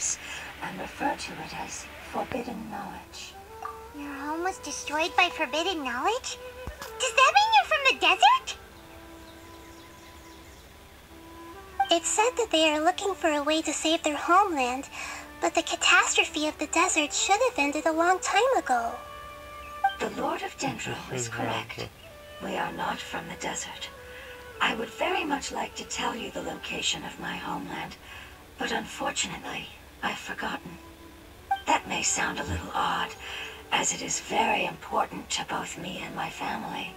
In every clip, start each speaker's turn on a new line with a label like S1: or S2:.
S1: apocalypse and refer to it as forbidden knowledge.
S2: Your home was destroyed by forbidden knowledge? Does that mean you're from the desert?
S3: It's said that they are looking for a way to save their homeland, but the catastrophe of the desert should have ended a long time ago.
S1: The Lord of Dendro is correct. We are not from the desert. I would very much like to tell you the location of my homeland, but unfortunately, I've forgotten. That may sound a little odd, as it is very important to both me and my family.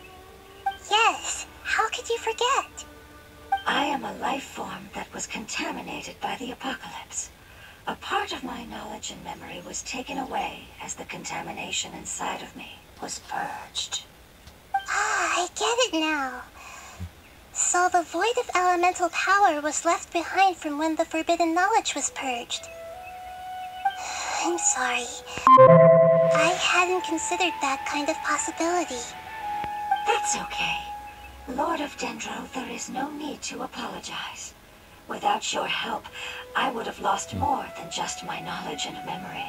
S3: Yes, how could you forget?
S1: I am a life form that was contaminated by the apocalypse. A part of my knowledge and memory was taken away as the contamination inside of me was purged.
S3: Ah, I get it now. So the void of elemental power was left behind from when the forbidden knowledge was purged. I'm sorry. I hadn't considered that kind of possibility.
S1: That's okay. Lord of Dendro, there is no need to apologize. Without your help, I would have lost more than just my knowledge and memory.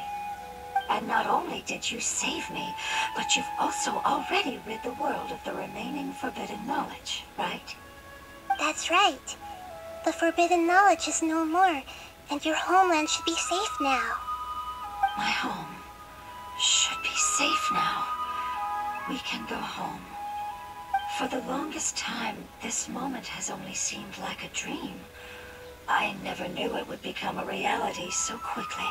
S1: And not only did you save me, but you've also already rid the world of the remaining forbidden knowledge, right?
S3: That's right. The forbidden knowledge is no more, and your homeland should be safe now.
S1: My home should be safe now. We can go home. For the longest time, this moment has only seemed like a dream. I never knew it would become a reality so quickly.